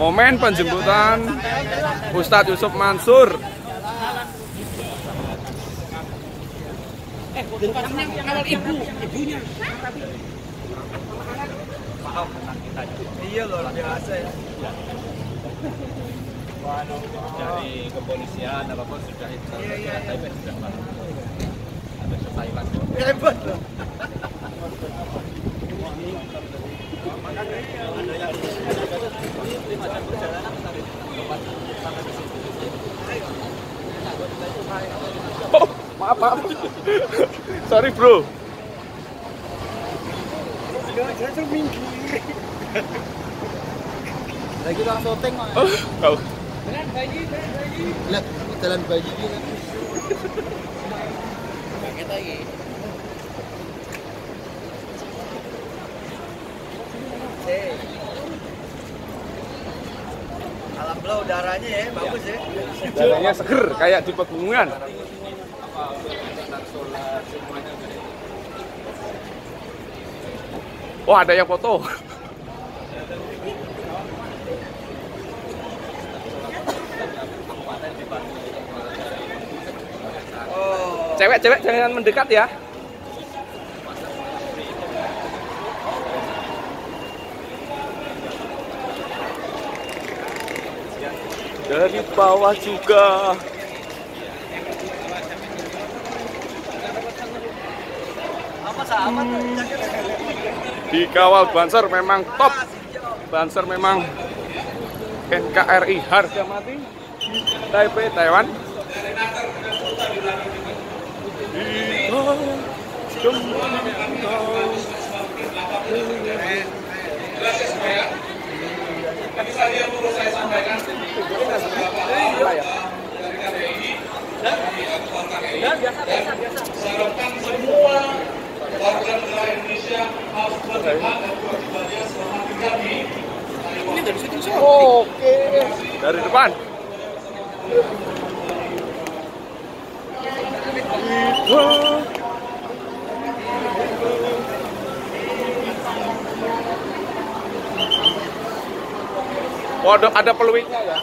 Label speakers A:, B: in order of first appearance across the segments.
A: Momen penjemputan Ustadz Yusuf Mansur.
B: Iya luar biasa ya.
C: dari kepolisian apa pun sudah itu. Tapi sudah
B: loh.
A: Oh, maaf maaf. Sorry bro.
B: Lagi bang soteng mah.
A: Oh, kau
B: Lihat jalan bayi gini. Alhamdulillah udaranya ya bagus ya.
A: Darahnya seger kayak di pegunungan Wah ada yang foto Cewek-cewek jangan mendekat ya. Dari bawah juga.
B: Sahabat?
A: Dikawal Banser memang top. Banser memang NKRI harga mati. Taipei Taiwan
D: Seharapkan semua warga negara Indonesia harus berpihak dan berkebahagiaan selama kami.
A: Oke dari depan Waduh, ada peluitnya ya.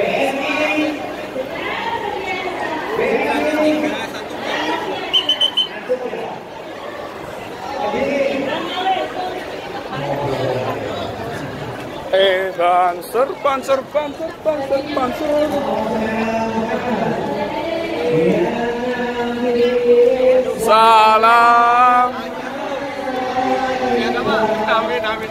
A: Eh, Panser, panser, Panzer, panser, panser. Salam. Amin, amin.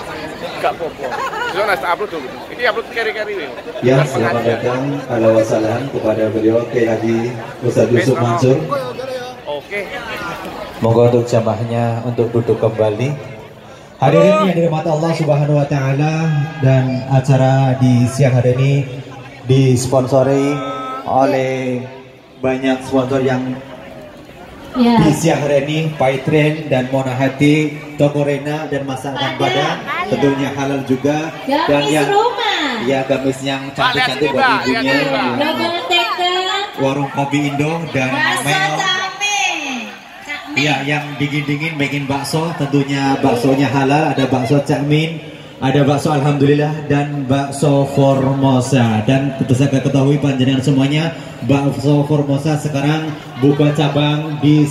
A: Gak popo. Bisa nas upload dulu. Ini upload keri-keri ini.
E: Ya, selamat datang ala wasalam kepada beliau Kiai Haji Ustaz Yusuf Mansur.
A: Oke.
E: Monggo untuk jamaahnya untuk duduk kembali. Hadirin yang dirahmati Allah Subhanahu wa taala dan acara di siang hari ini disponsori oleh banyak sponsor yang
F: Ya.
E: di siang hari ini Paitrain dan Mona Hati, Toko Rena dan Masakan Badan tentunya halal juga. Dan
F: Gamis
E: yang
F: rumah.
E: ya gamis yang cantik-cantik buat ibunya. Warung kopi Indo dan Mel.
F: cabe. Cakme.
E: Ya, yang dingin-dingin bikin bakso, tentunya baksonya halal, ada bakso cakmin, ada bakso alhamdulillah dan bakso Formosa. Dan bisa saya ketahui panjenengan semuanya bakso Formosa sekarang buka cabang di